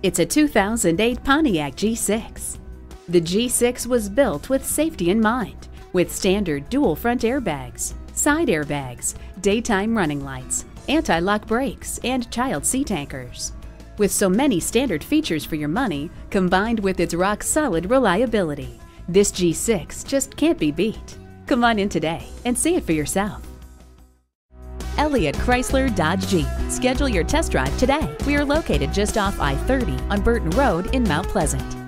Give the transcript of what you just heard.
It's a 2008 Pontiac G6. The G6 was built with safety in mind, with standard dual front airbags, side airbags, daytime running lights, anti-lock brakes, and child seat anchors. With so many standard features for your money, combined with its rock-solid reliability, this G6 just can't be beat. Come on in today and see it for yourself. Elliott Chrysler Dodge Jeep. Schedule your test drive today. We are located just off I 30 on Burton Road in Mount Pleasant.